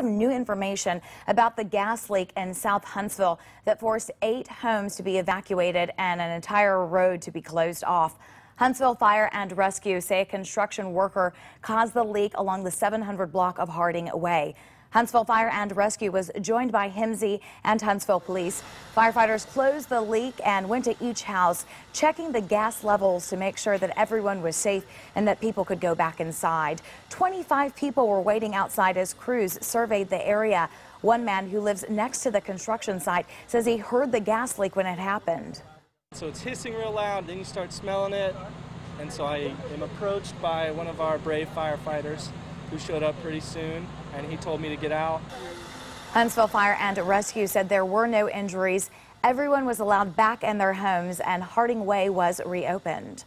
some new information about the gas leak in South Huntsville that forced eight homes to be evacuated and an entire road to be closed off. Huntsville Fire and Rescue say a construction worker caused the leak along the 700 block of Harding Way. Huntsville Fire and Rescue was joined by HEMSI and Huntsville Police. Firefighters closed the leak and went to each house, checking the gas levels to make sure that everyone was safe and that people could go back inside. 25 people were waiting outside as crews surveyed the area. One man who lives next to the construction site says he heard the gas leak when it happened. So it's hissing real loud, then you start smelling it. And so I am approached by one of our brave firefighters who showed up pretty soon, and he told me to get out. Huntsville Fire and Rescue said there were no injuries. Everyone was allowed back in their homes, and Harding Way was reopened.